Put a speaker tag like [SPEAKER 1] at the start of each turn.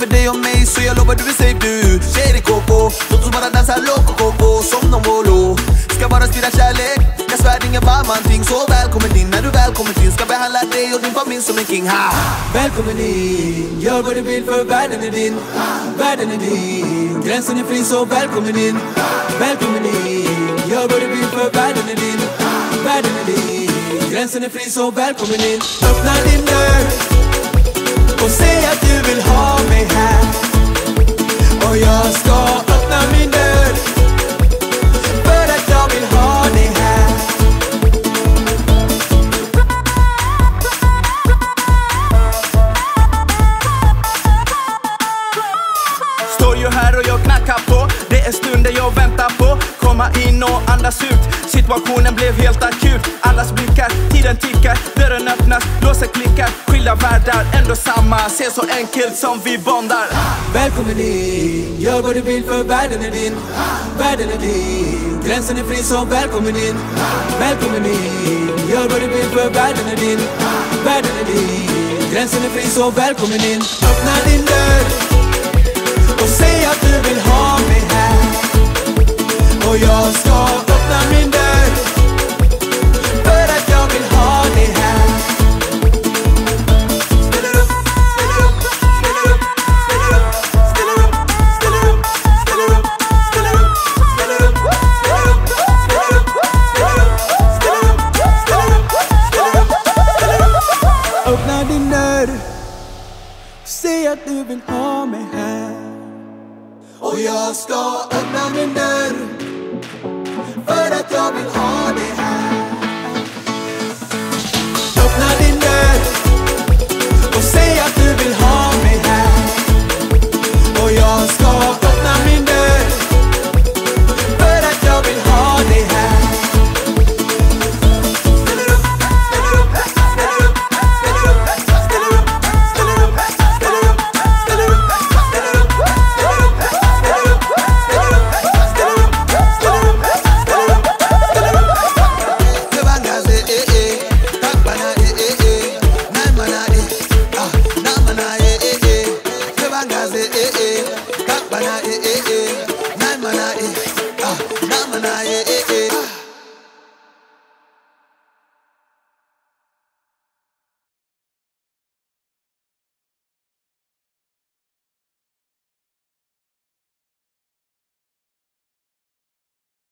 [SPEAKER 1] För dig och mig så jag lovar du är safe du Tjejer i koko, låt oss bara dansa loco coco som någon volo Ska bara sprida kärlek, jag svär ingen varm ting Så välkommen in, när du väl kommer in Ska behandla dig och din familj som en king. Ha! Välkommen in, gör vad du vill för världen är din. Världen är din, gränsen är fri så välkommen in. Välkommen in, gör vad du vill för världen är din. Världen är din, gränsen är fri så välkommen in. Öppna din dörr.
[SPEAKER 2] Ju här och jag knackar på. Det är stunden jag väntar på. Komma in och andas ut. Situationen blev helt akut. Allas blickar, tiden tickar. Dörren öppnas, låset klickar. Skilda världar, ändå samma. Se så enkelt som vi bondar.
[SPEAKER 1] Välkommen in, gör vad du vill för världen är din. Världen är din, gränsen är fri så välkommen in. Välkommen in, gör vad du vill för världen är din. Världen är din, gränsen är fri så välkommen in. Öppna din dörr. Att du vill ha mig här. Och jag ska öppna min dörr.